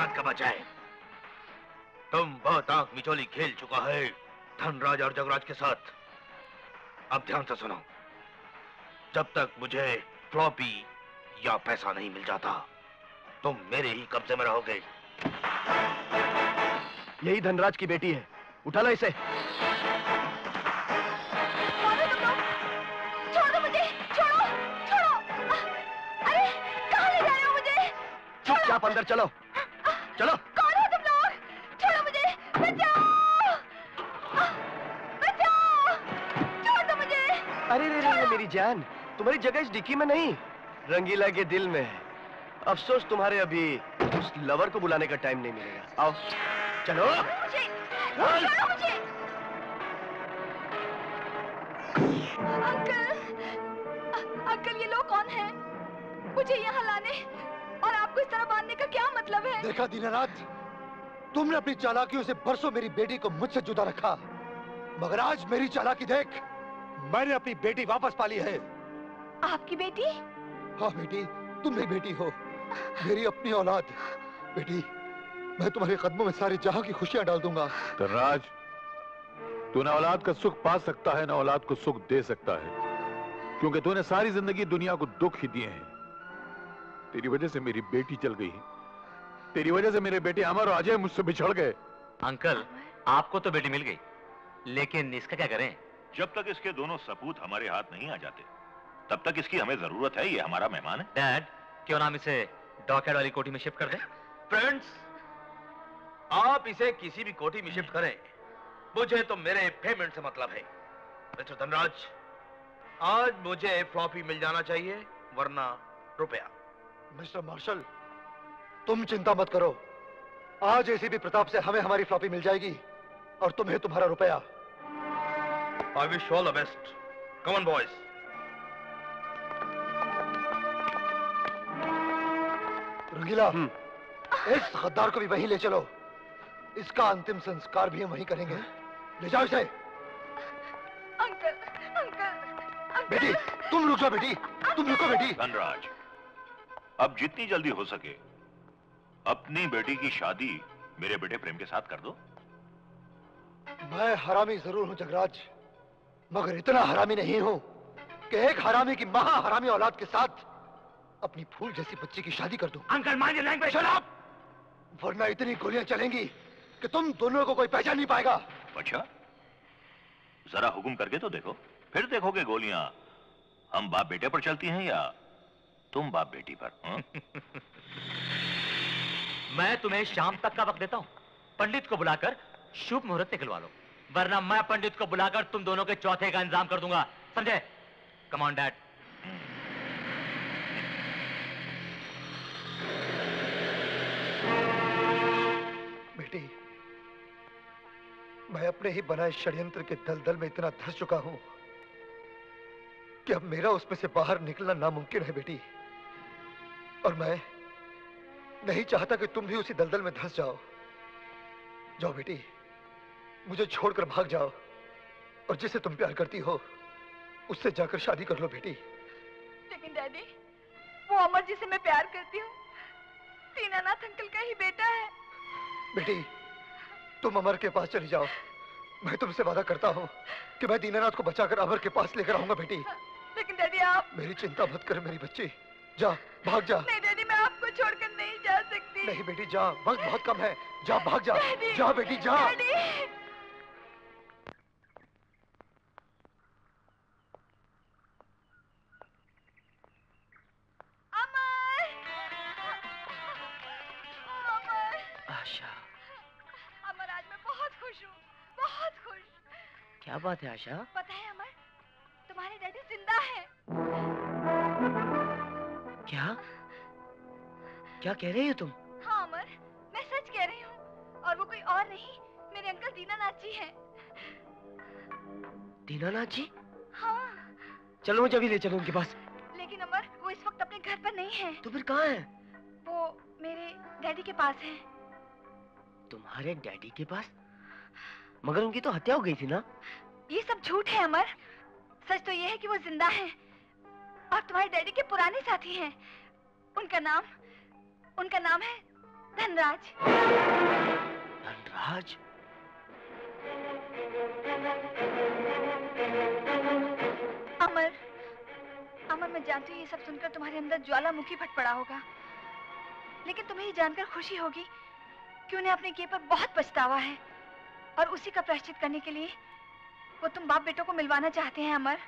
दीनानाथ का बचाए तुम बहुत आँख मिचोली खेल चुका है धनराज और जगराज के साथ। अब ध्यान से सुनो। जब तक मुझे फ्लॉपी या पैसा नहीं मिल जाता तुम मेरे ही कब्जे में रहोगे। यही धनराज की बेटी है। उठा लो इसे। कौन हो तुम। लोग? छोड़ दो मुझे। छोड़ो। छोड़ो। अरे कहाँ ले जा रहे हो मुझे? चुपचाप अंदर चलो। चलो। कौन हो तुम लोग? छोड़ो मुझे। बचाओ। बचाओ। छोड़ दो मुझे। अरे रे रे मेरी जान तुम्हारी जगह इस डिक्की में नहीं। रंगीला के दिल में है। अफसोस तुम्हारे अभी उस लवर को बुलाने का टाइम नहीं मिलेगा। आओ चलो। मुझे। छोड़ो मुझे। अंकल अंकल ये लोग कौन हैं? मुझे यहाँ लाने। आपको इस तरह बांधने का क्या मतलब है? देखा दीनानाथ तुमने अपनी चालाकियों से बरसों मेरी बेटी को मुझसे जुदा रखा। मगर आज मेरी चालाकी देख मैंने अपनी बेटी वापस पाली है। आपकी बेटी? हाँ बेटी तुम मेरी बेटी हो। मेरी अपनी औलाद। बेटी मैं तुम्हारे कदमों में सारी जहाँ की खुशियाँ डाल दूँगा। धनराज तू न औलाद का सुख पा सकता है न औलाद को सुख दे सकता है। क्योंकि तूने सारी ज़िंदगी दुनिया को दुख ही दिए हैं। तेरी वजह से मेरी बेटी चल गई तेरी वजह से मेरे बेटे अमर और अजय मुझसे बिछड़ गए। अंकल आपको तो बेटी मिल गई। लेकिन इसका क्या करें? जब तक इसके दोनों सपूत हमारे हाथ नहीं आ जाते तब तक इसकी हमें ज़रूरत है ये हमारा मेहमान है। डैड क्यों नाम इसे डॉकेट वाली कोठी में शिफ्ट कर दें? फ्रेंड्स आप इसे किसी भी कोठी में शिफ्ट करें। मुझे तो मेरे पेमेंट से मतलब है। मिस्टर धनराज आज मुझे फ्लॉपी मिल जाना चाहिए वरना रुपया। मिस्टर मार्शल तुम चिंता मत करो। आज एसीपी प्रताप से हमें हमारी फ्लॉपी मिल जाएगी और तुम्हें तुम्हारा रुपया। I wish all the best come on boys रंगीला इस गद्दार को भी वहीं ले चलो। इसका अंतिम संस्कार भी हम वहीं करेंगे। ले जाओ इसे। Uncle uncle. बेटी तुम रुक जाओ बेटी। तुम रुको बेटी। धनराज अब जितनी जल्दी हो सके अपनी बेटी की शादी मेरे बेटे प्रेम के साथ कर दो। मैं हरामी ज़रूर हूँ जगराज। मगर इतना हरामी नहीं हूँ कि एक हरामी की महा हरामी औलाद के साथ अपनी फूल जैसी बच्ची की शादी कर दूँ। Uncle language. शराब वरना इतनी गोलियाँ चलेंगी कि तुम दोनों को कोई पहचान नहीं पाएगा। अच्छा जरा हुक्म करके तो देखो। फिर देखोगे गोलियाँ हम बाप बेटे पर चलती हैं या तुम बाप बेटी पर हाँ? मैं तुम्हें शाम तक का वक्त देता हूँ। पंडित को बुलाकर शुभ मुहूर्त निकलवा लो। वरना मैं पंडित को बुलाकर तुम दोनों के चौथे का इंतज़ाम कर दूँगा। समझे? कमॉन डैड बेटी मैं अपने ही बनाए षड्यंत्र के दलदल में इतना धस चुका हूँ कि अब मेरा उसमें से बाहर निकलना नामुमकिन है बेटी। और मैं नहीं चाहता कि तुम भी उसी दलदल में धस जाओ। जाओ बेटी मुझे छोड़कर भाग जाओ। और जिसे तुम प्यार करती हो उससे जाकर शादी कर लो बेटी। लेकिन डैडी वो अमर जिसे मैं प्यार करती हूँ दीनानाथ अंकल का ही बेटा है। बेटी तुम अमर के पास चली जाओ। मैं तुमसे वादा करता हूँ कि मैं दीनानाथ को बचाकर अमर के पास लेकर आऊँगा बेटी। लेकिन डैडी आप मेरी चिंता मत कर मेरी बच्ची। जा भाग जा। नहीं डैडी मैं आपको छोड़कर नहीं जा सकती। नहीं बेटी जा। वक्त बहुत कम है। जा भाग जा। डैडी, जा बेटी जा। डैडी। अमर। अमर। आशा। अमर आज मैं बहुत खुश हूँ। बहुत खुश। क्या बात है आशा? पता है क्या? क्या कह रही हो तुम? हाँ अमर मैं सच कह रही हूँ और वो कोई और नहीं मेरे अंकल दीनानाथ जी हैं। दीनानाथ जी? हाँ। चलो मुझे अभी ले चलो उनके पास। लेकिन अमर वो इस वक्त अपने घर पर नहीं है। तो फिर कहाँ है? वो मेरे डैडी के पास है। तुम्हारे डैडी के पास? मगर उनकी तो हत्या हो गई थी ना? ये सब झूठ है अमर। सच तो ये है कि वो ज़िंदा है। और तुम्हारे डैडी के पुराने साथी हैं। उनका नाम उनका नाम है धनराज। धनराज? अमर अमर मैं जानती हूँ ये सब सुनकर तुम्हारे अंदर ज्वालामुखी फट पड़ा होगा। लेकिन तुम्हें ये जानकर खुशी होगी कि उन्हें अपने किए पर बहुत पछतावा है। और उसी का प्रायश्चित करने के लिए वो तुम बाप बेटों को मिलवाना चाहते हैं अमर।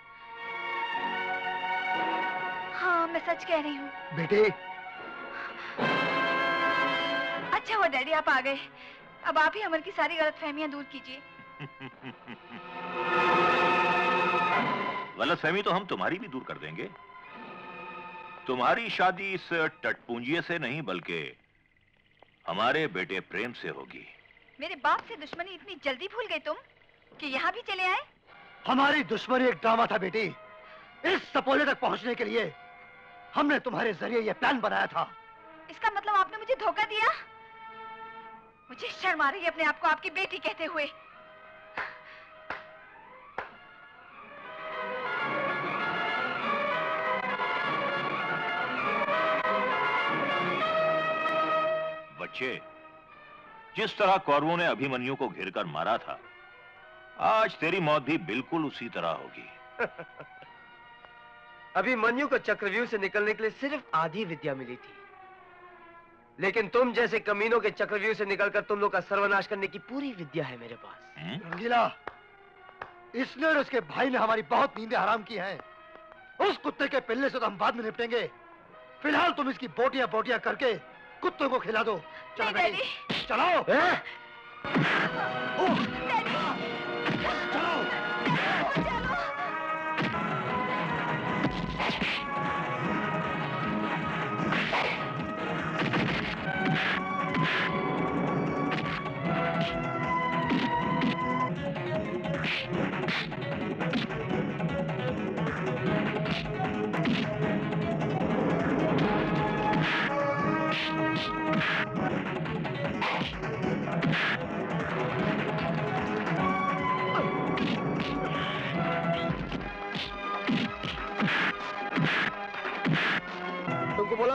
हाँ मैं सच कह रही हूँ। बेटे। अच्छा हुआ डैडी आप आ गए। अब आप ही अमर की सारी गलतफहमियाँ दूर कीजिए। गलतफहमी तो हम तुम्हारी भी दूर कर देंगे। तुम्हारी शादी इस टटपूंजिए से नहीं बल्कि हमारे बेटे प्रेम से होगी। मेरे बाप से दुश्मनी इतनी जल्दी भूल गए तुम कि यहाँ भी चले आए? हमारी दुश्मनी एक ड्रामा था बेटी। इस सपोले तक पहुँचने के लिए हमने तुम्हारे ज़रिए ये प्लान बनाया था। इसका मतलब आपने मुझे धोखा दिया? मुझे शर्म आ रही है अपने आप को आपकी बेटी कहते हुए। बच्चे जिस तरह कौरवों ने अभिमन्यु को घिरकर मारा था आज तेरी मौत भी बिल्कुल उसी तरह होगी। अभी मन्यु को चक्रव्यूह से निकलने के लिए सिर्फ़ आधी विद्या मिली थी। लेकिन तुम जैसे कमीनों के चक्रव्यूह से निकलकर तुम लोग का सर्वनाश करने की पूरी विद्या है मेरे पास? रंगीला इसने और उसके भाई ने हमारी बहुत नींदें हराम की हैं। उस कुत्ते के पिल्ले से तो हम बाद में निपटेंगे। फ़िलहाल तुम इसकी बोटियाँ बोटियाँ करके कुत्तों को खिला दो। चलो नहीं, बेटी चलो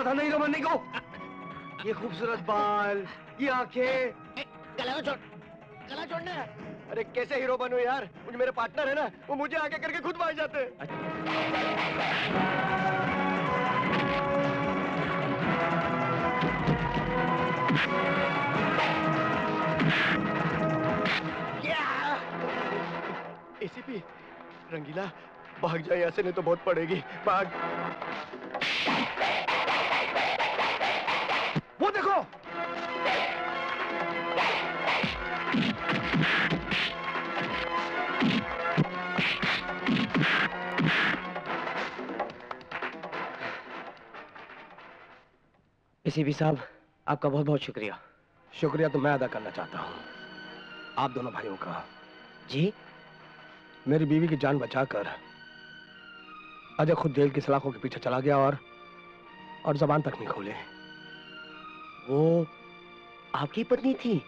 था नहीं रमनने को। ये खूबसूरत बाल ये आँखें। गला छोड़ गला छोड़ने अरे कैसे हीरो बनूं यार? मुझे मेरे पार्टनर है ना वो मुझे आगे करके खुद मार जाते एसीपी रंगीला भाग जाए ऐसे नहीं तो बहुत पड़ेगी। भाग। देखो। एसीपी साहब आपका बहुत बहुत शुक्रिया। शुक्रिया तो मैं अदा करना चाहता हूँ। आप दोनों भाइयों का। जी? मेरी बीवी की जान बचाकर अजय खुद जेल की सलाखों के पीछे चला गया और और जबान तक नहीं खोले। वो आपकी पत्नी थी?